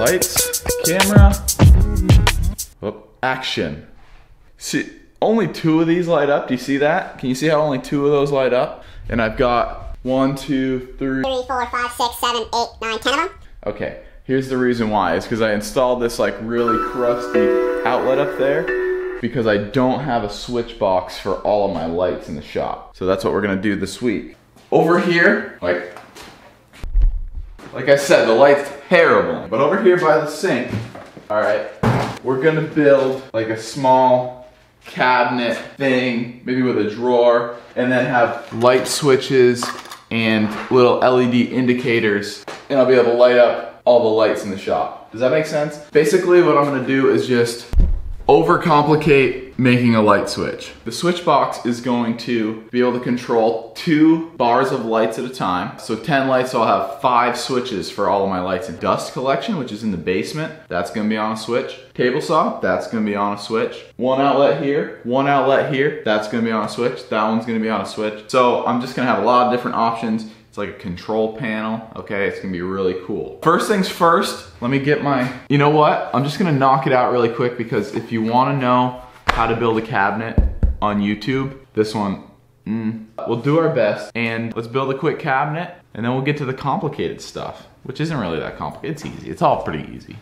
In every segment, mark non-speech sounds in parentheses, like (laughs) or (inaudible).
Lights, camera, oh, action. See, only two of these light up. Do you see that? Can you see how only two of those light up? And I've got one, two, three. Three, four, five, six, seven, eight, nine, ten of them. Okay, here's the reason why. It's because I installed this like really crusty outlet up there because I don't have a switch box for all of my lights in the shop. So that's what we're gonna do this week. Over here, like, like I said, the light's terrible. But over here by the sink, all right, we're gonna build like a small cabinet thing, maybe with a drawer, and then have light switches and little LED indicators, and I'll be able to light up all the lights in the shop. Does that make sense? Basically, what I'm gonna do is just overcomplicate making a light switch. The switch box is going to be able to control two bars of lights at a time. So 10 lights, so I'll have five switches for all of my lights. And dust collection, which is in the basement, that's gonna be on a switch. Table saw, that's gonna be on a switch. One outlet here, one outlet here, that's gonna be on a switch. That one's gonna be on a switch. So I'm just gonna have a lot of different options. It's like a control panel, okay? It's gonna be really cool. First things first, let me get my, you know what? I'm just gonna knock it out really quick because if you wanna know how to build a cabinet on YouTube, this one, mm, we'll do our best and let's build a quick cabinet and then we'll get to the complicated stuff, which isn't really that complicated. It's easy, it's all pretty easy.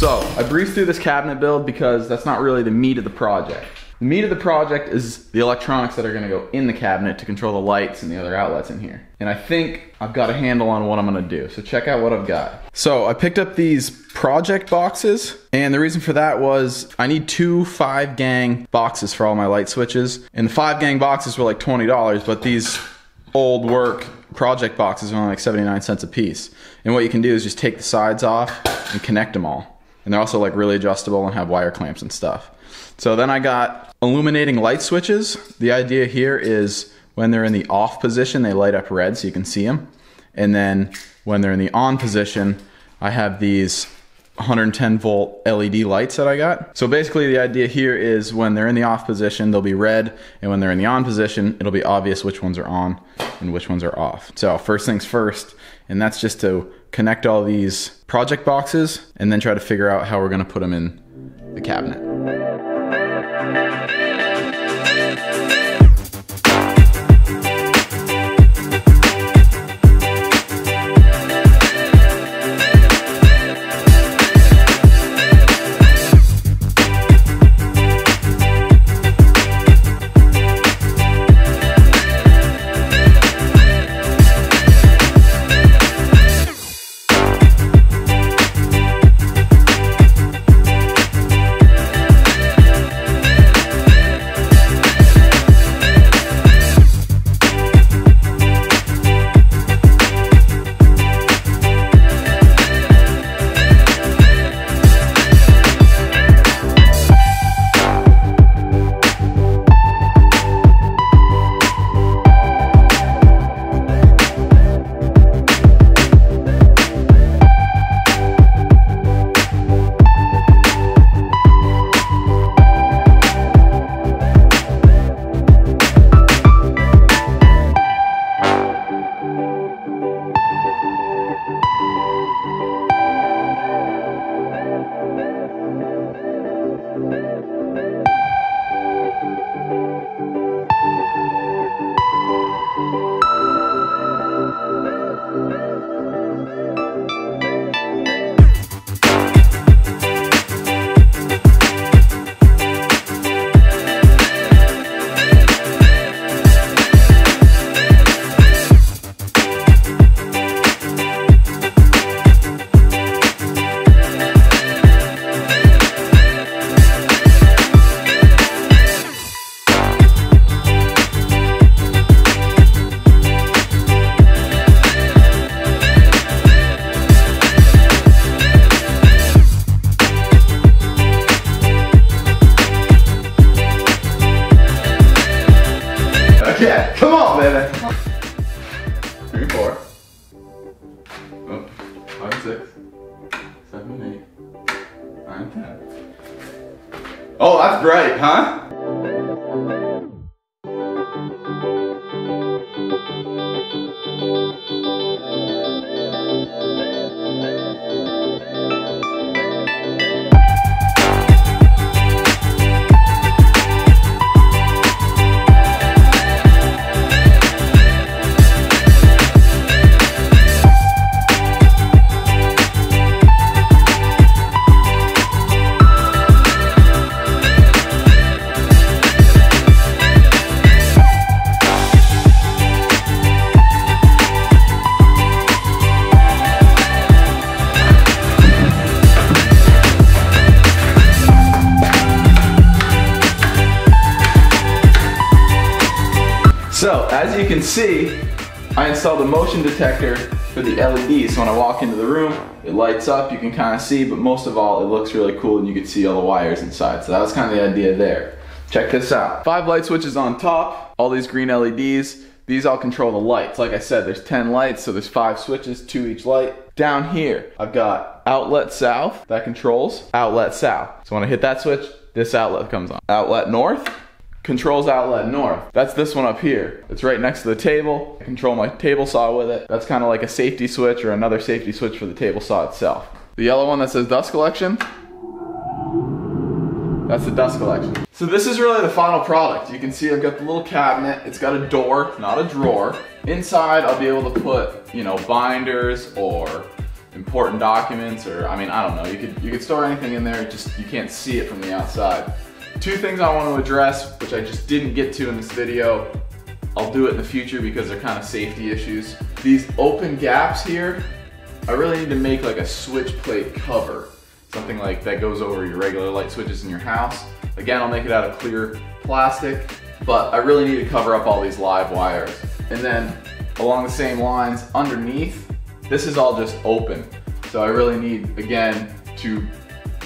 So I breezed through this cabinet build because that's not really the meat of the project. The meat of the project is the electronics that are gonna go in the cabinet to control the lights and the other outlets in here. And I think I've got a handle on what I'm gonna do. So check out what I've got. So I picked up these project boxes and the reason for that was I need two five gang boxes for all my light switches. And the five gang boxes were like $20, but these old work project boxes are only like 79 cents a piece. And what you can do is just take the sides off and connect them all. And they're also like really adjustable and have wire clamps and stuff. So then I got illuminating light switches. The idea here is when they're in the off position, they light up red so you can see them. And then when they're in the on position, I have these 110 volt LED lights that I got. So basically the idea here is when they're in the off position, they'll be red. And when they're in the on position, it'll be obvious which ones are on and which ones are off. So first things first, and that's just to connect all these project boxes and then try to figure out how we're gonna put them in the cabinet. 9, 10. Oh, that's great, huh? You can see, I installed a motion detector for the LED. So when I walk into the room, it lights up, you can kind of see, but most of all, it looks really cool and you can see all the wires inside. So that was kind of the idea there. Check this out. Five light switches on top, all these green LEDs. These all control the lights. Like I said, there's 10 lights, so there's five switches, two each light. Down here, I've got outlet south, that controls outlet south. So when I hit that switch, this outlet comes on. Outlet north, controls outlet north. That's this one up here. It's right next to the table. I control my table saw with it. That's kind of like a safety switch or another safety switch for the table saw itself. The yellow one that says dust collection, that's the dust collection. So this is really the final product. You can see I've got the little cabinet. It's got a door, not a drawer. Inside I'll be able to put, you know, binders or important documents or I mean, I don't know. You could you could store anything in there, just you can't see it from the outside. Two things I want to address, which I just didn't get to in this video. I'll do it in the future because they're kind of safety issues. These open gaps here, I really need to make like a switch plate cover. Something like that goes over your regular light switches in your house. Again, I'll make it out of clear plastic, but I really need to cover up all these live wires. And then along the same lines, underneath, this is all just open. So I really need, again, to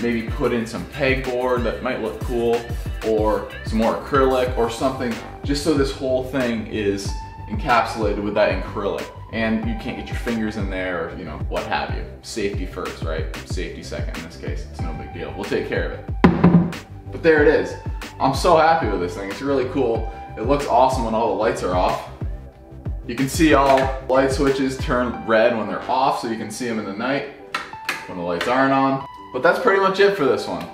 maybe put in some pegboard that might look cool or some more acrylic or something just so this whole thing is encapsulated with that acrylic. And you can't get your fingers in there or you know what have you. Safety first right? Safety second in this case. It's no big deal. We'll take care of it. But there it is. I'm so happy with this thing. It's really cool. It looks awesome when all the lights are off. You can see all light switches turn red when they're off so you can see them in the night when the lights aren't on but that's pretty much it for this one.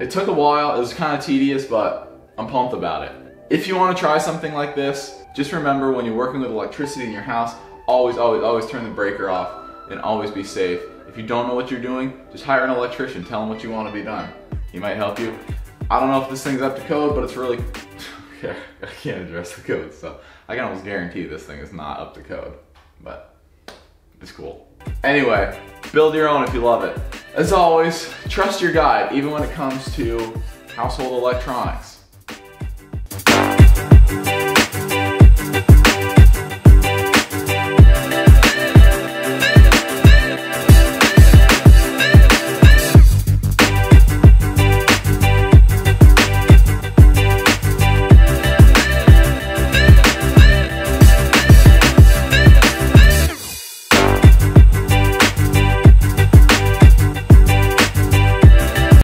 It took a while, it was kind of tedious, but I'm pumped about it. If you want to try something like this, just remember when you're working with electricity in your house, always, always, always turn the breaker off and always be safe. If you don't know what you're doing, just hire an electrician, tell him what you want to be done. He might help you. I don't know if this thing's up to code, but it's really, (laughs) I can't address the code, so I can almost guarantee this thing is not up to code, but it's cool. Anyway, build your own if you love it. As always, trust your guide, even when it comes to household electronics.